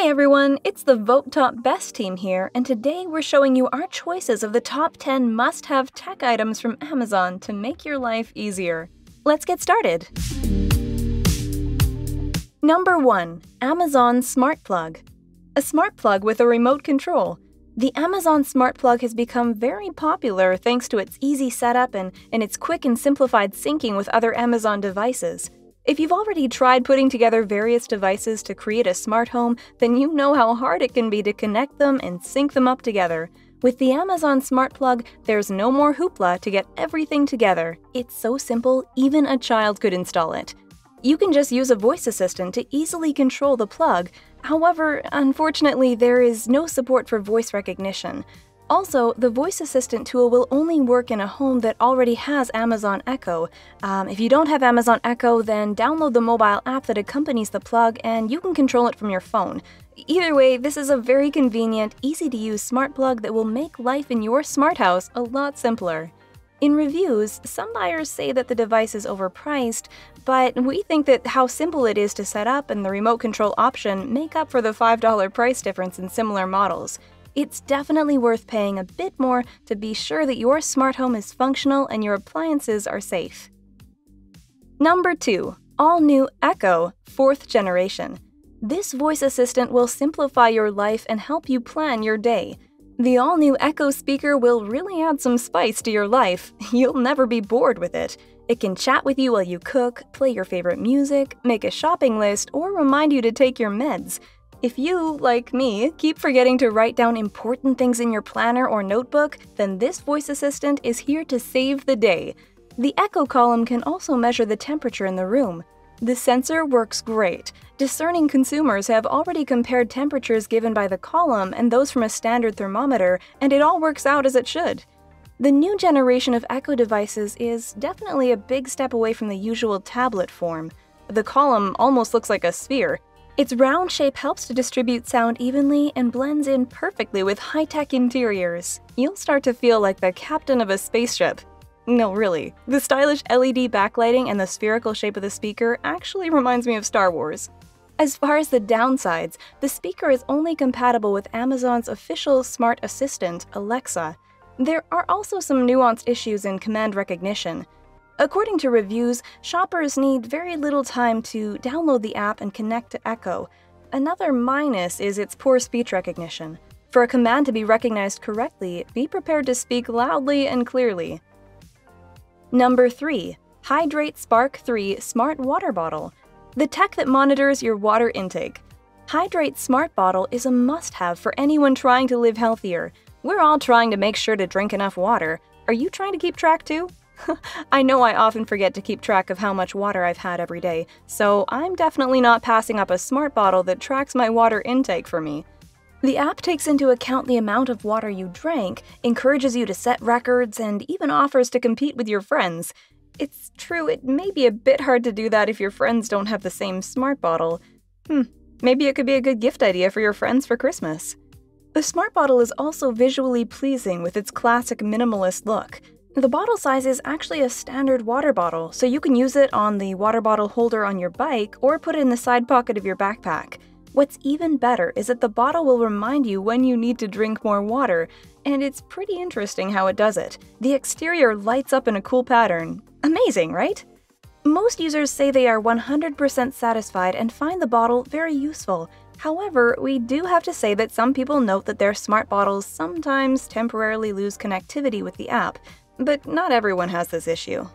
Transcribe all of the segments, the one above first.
Hey everyone, it's the Vote Top Best team here, and today we're showing you our choices of the top 10 must have tech items from Amazon to make your life easier. Let's get started. Number 1 Amazon Smart Plug. A smart plug with a remote control. The Amazon Smart Plug has become very popular thanks to its easy setup and, and its quick and simplified syncing with other Amazon devices. If you've already tried putting together various devices to create a smart home, then you know how hard it can be to connect them and sync them up together. With the Amazon Smart Plug, there's no more hoopla to get everything together. It's so simple, even a child could install it. You can just use a voice assistant to easily control the plug. However, unfortunately, there is no support for voice recognition. Also, the voice assistant tool will only work in a home that already has Amazon Echo. Um, if you don't have Amazon Echo, then download the mobile app that accompanies the plug and you can control it from your phone. Either way, this is a very convenient, easy to use smart plug that will make life in your smart house a lot simpler. In reviews, some buyers say that the device is overpriced, but we think that how simple it is to set up and the remote control option make up for the $5 price difference in similar models. It's definitely worth paying a bit more to be sure that your smart home is functional and your appliances are safe. Number 2. All new Echo, 4th generation. This voice assistant will simplify your life and help you plan your day. The all new Echo speaker will really add some spice to your life. You'll never be bored with it. It can chat with you while you cook, play your favorite music, make a shopping list, or remind you to take your meds. If you, like me, keep forgetting to write down important things in your planner or notebook, then this voice assistant is here to save the day. The Echo column can also measure the temperature in the room. The sensor works great. Discerning consumers have already compared temperatures given by the column and those from a standard thermometer, and it all works out as it should. The new generation of Echo devices is definitely a big step away from the usual tablet form. The column almost looks like a sphere, its round shape helps to distribute sound evenly and blends in perfectly with high-tech interiors. You'll start to feel like the captain of a spaceship. No, really. The stylish LED backlighting and the spherical shape of the speaker actually reminds me of Star Wars. As far as the downsides, the speaker is only compatible with Amazon's official smart assistant, Alexa. There are also some nuanced issues in command recognition. According to reviews, shoppers need very little time to download the app and connect to Echo. Another minus is its poor speech recognition. For a command to be recognized correctly, be prepared to speak loudly and clearly. Number 3. Hidrate Spark 3 Smart Water Bottle. The tech that monitors your water intake. Hidrate Smart Bottle is a must have for anyone trying to live healthier. We're all trying to make sure to drink enough water. Are you trying to keep track too? I know I often forget to keep track of how much water I've had every day, so I'm definitely not passing up a smart bottle that tracks my water intake for me. The app takes into account the amount of water you drank, encourages you to set records, and even offers to compete with your friends. It's true, it may be a bit hard to do that if your friends don't have the same smart bottle. Hmm, maybe it could be a good gift idea for your friends for Christmas. The smart bottle is also visually pleasing with its classic minimalist look. The bottle size is actually a standard water bottle, so you can use it on the water bottle holder on your bike or put it in the side pocket of your backpack. What's even better is that the bottle will remind you when you need to drink more water, and it's pretty interesting how it does it. The exterior lights up in a cool pattern. Amazing, right? Most users say they are 100% satisfied and find the bottle very useful. However, we do have to say that some people note that their smart bottles sometimes temporarily lose connectivity with the app, but not everyone has this issue.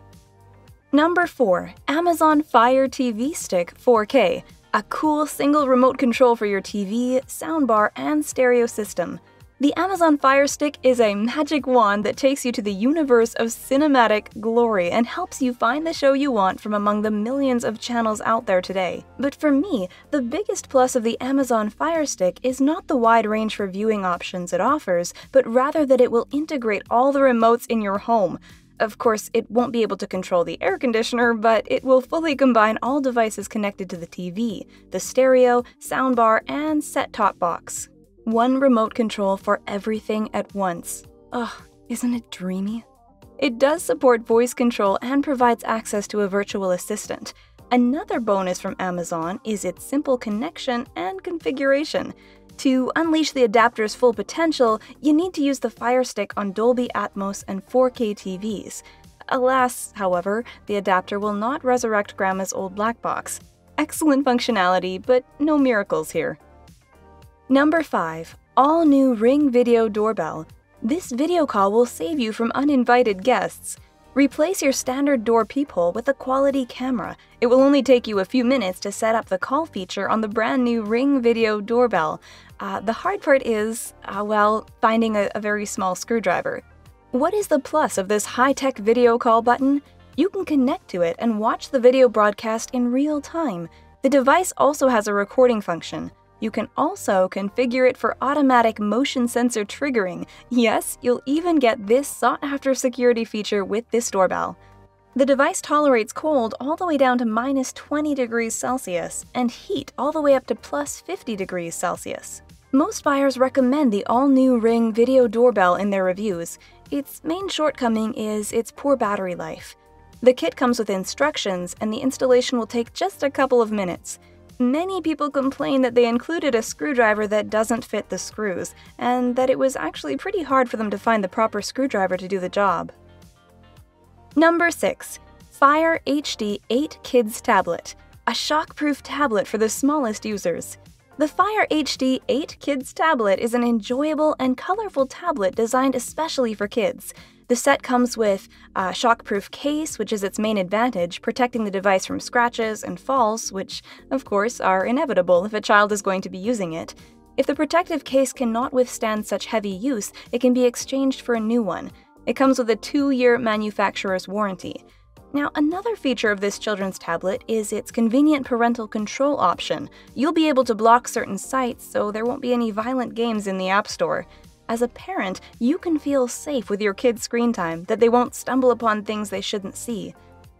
Number 4. Amazon Fire TV Stick 4K, a cool single remote control for your TV, soundbar, and stereo system. The Amazon Fire Stick is a magic wand that takes you to the universe of cinematic glory and helps you find the show you want from among the millions of channels out there today. But for me, the biggest plus of the Amazon Fire Stick is not the wide range for viewing options it offers, but rather that it will integrate all the remotes in your home. Of course, it won't be able to control the air conditioner, but it will fully combine all devices connected to the TV, the stereo, soundbar, and set-top box. One remote control for everything at once. Ugh, isn't it dreamy? It does support voice control and provides access to a virtual assistant. Another bonus from Amazon is its simple connection and configuration. To unleash the adapter's full potential, you need to use the Fire Stick on Dolby Atmos and 4K TVs. Alas, however, the adapter will not resurrect Grandma's old black box. Excellent functionality, but no miracles here. Number 5. All new Ring Video Doorbell. This video call will save you from uninvited guests. Replace your standard door peephole with a quality camera. It will only take you a few minutes to set up the call feature on the brand new Ring Video Doorbell. Uh, the hard part is, uh, well, finding a, a very small screwdriver. What is the plus of this high-tech video call button? You can connect to it and watch the video broadcast in real time. The device also has a recording function. You can also configure it for automatic motion sensor triggering. Yes, you'll even get this sought-after security feature with this doorbell. The device tolerates cold all the way down to minus 20 degrees Celsius and heat all the way up to plus 50 degrees Celsius. Most buyers recommend the all-new Ring video doorbell in their reviews. Its main shortcoming is its poor battery life. The kit comes with instructions and the installation will take just a couple of minutes. Many people complain that they included a screwdriver that doesn't fit the screws, and that it was actually pretty hard for them to find the proper screwdriver to do the job. Number 6. Fire HD 8 Kids Tablet, a shockproof tablet for the smallest users. The Fire HD 8 Kids tablet is an enjoyable and colorful tablet designed especially for kids. The set comes with a shockproof case, which is its main advantage, protecting the device from scratches and falls, which, of course, are inevitable if a child is going to be using it. If the protective case cannot withstand such heavy use, it can be exchanged for a new one. It comes with a two year manufacturer's warranty. Now, another feature of this children's tablet is its convenient parental control option. You'll be able to block certain sites, so there won't be any violent games in the App Store. As a parent, you can feel safe with your kids' screen time, that they won't stumble upon things they shouldn't see.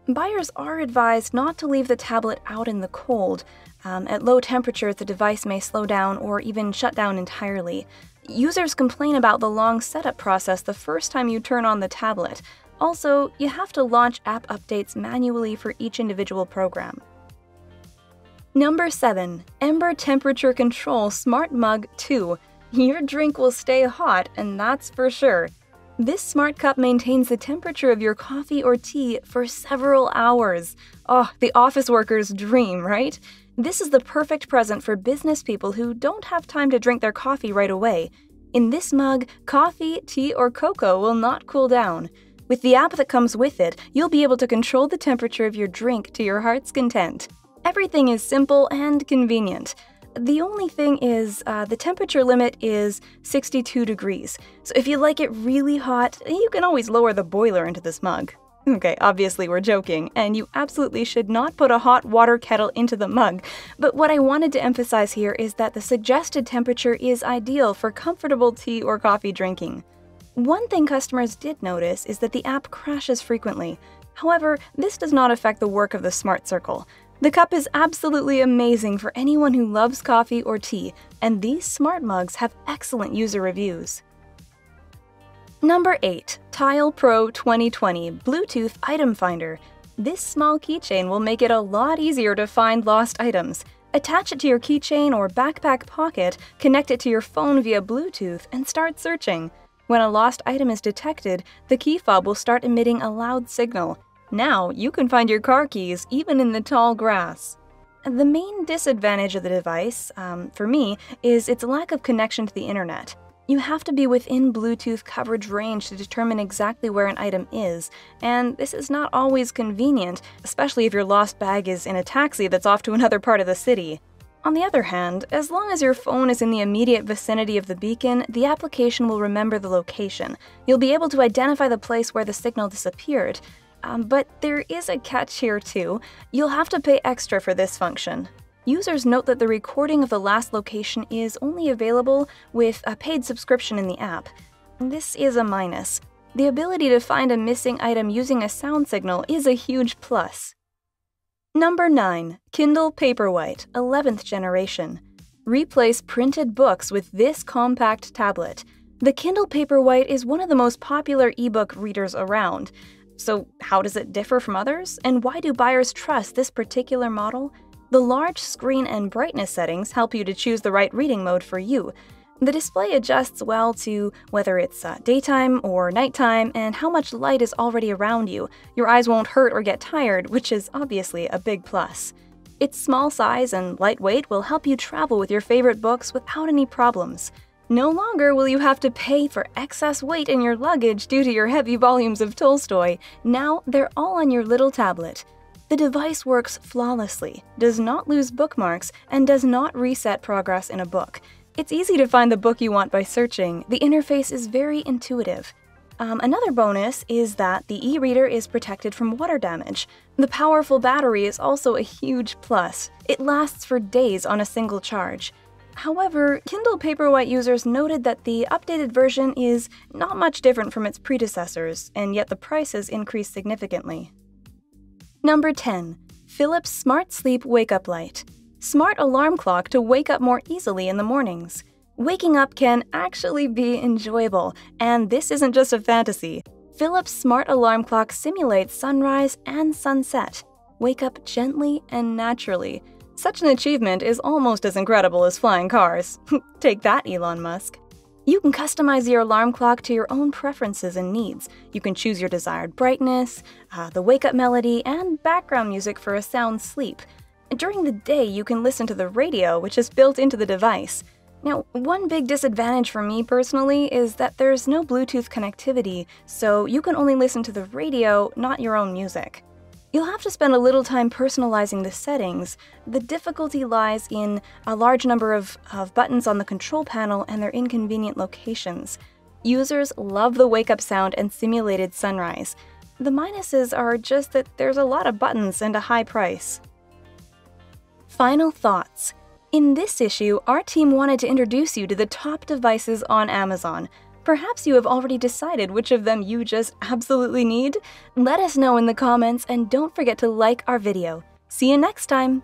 Buyers are advised not to leave the tablet out in the cold. Um, at low temperatures, the device may slow down or even shut down entirely. Users complain about the long setup process the first time you turn on the tablet. Also, you have to launch app updates manually for each individual program. Number 7. Ember Temperature Control Smart Mug 2 your drink will stay hot, and that's for sure. This smart cup maintains the temperature of your coffee or tea for several hours. Oh, the office worker's dream, right? This is the perfect present for business people who don't have time to drink their coffee right away. In this mug, coffee, tea, or cocoa will not cool down. With the app that comes with it, you'll be able to control the temperature of your drink to your heart's content. Everything is simple and convenient. The only thing is, uh, the temperature limit is 62 degrees. So if you like it really hot, you can always lower the boiler into this mug. Okay, obviously we're joking, and you absolutely should not put a hot water kettle into the mug. But what I wanted to emphasize here is that the suggested temperature is ideal for comfortable tea or coffee drinking. One thing customers did notice is that the app crashes frequently. However, this does not affect the work of the Smart Circle. The cup is absolutely amazing for anyone who loves coffee or tea, and these smart mugs have excellent user reviews. Number 8. Tile Pro 2020 Bluetooth Item Finder. This small keychain will make it a lot easier to find lost items. Attach it to your keychain or backpack pocket, connect it to your phone via Bluetooth, and start searching. When a lost item is detected, the key fob will start emitting a loud signal. Now, you can find your car keys even in the tall grass. The main disadvantage of the device, um, for me, is its lack of connection to the internet. You have to be within Bluetooth coverage range to determine exactly where an item is, and this is not always convenient, especially if your lost bag is in a taxi that's off to another part of the city. On the other hand, as long as your phone is in the immediate vicinity of the beacon, the application will remember the location. You'll be able to identify the place where the signal disappeared, um, but there is a catch here too. You'll have to pay extra for this function. Users note that the recording of the last location is only available with a paid subscription in the app. This is a minus. The ability to find a missing item using a sound signal is a huge plus. Number 9. Kindle Paperwhite, 11th generation. Replace printed books with this compact tablet. The Kindle Paperwhite is one of the most popular ebook readers around. So, how does it differ from others? And why do buyers trust this particular model? The large screen and brightness settings help you to choose the right reading mode for you. The display adjusts well to whether it's uh, daytime or nighttime and how much light is already around you. Your eyes won't hurt or get tired, which is obviously a big plus. Its small size and lightweight will help you travel with your favorite books without any problems. No longer will you have to pay for excess weight in your luggage due to your heavy volumes of Tolstoy. Now they're all on your little tablet. The device works flawlessly, does not lose bookmarks, and does not reset progress in a book. It's easy to find the book you want by searching. The interface is very intuitive. Um, another bonus is that the e reader is protected from water damage. The powerful battery is also a huge plus. It lasts for days on a single charge. However, Kindle Paperwhite users noted that the updated version is not much different from its predecessors, and yet the prices increased significantly. Number 10. Philips Smart Sleep Wake Up Light. Smart alarm clock to wake up more easily in the mornings. Waking up can actually be enjoyable, and this isn't just a fantasy. Philips Smart Alarm Clock simulates sunrise and sunset. Wake up gently and naturally. Such an achievement is almost as incredible as flying cars. Take that, Elon Musk. You can customize your alarm clock to your own preferences and needs. You can choose your desired brightness, uh, the wake up melody, and background music for a sound sleep. During the day, you can listen to the radio, which is built into the device. Now, one big disadvantage for me personally is that there's no Bluetooth connectivity, so you can only listen to the radio, not your own music. You'll have to spend a little time personalizing the settings. The difficulty lies in a large number of, of buttons on the control panel and their inconvenient locations. Users love the wake up sound and simulated sunrise. The minuses are just that there's a lot of buttons and a high price. Final thoughts. In this issue, our team wanted to introduce you to the top devices on Amazon. Perhaps you have already decided which of them you just absolutely need? Let us know in the comments and don't forget to like our video. See you next time!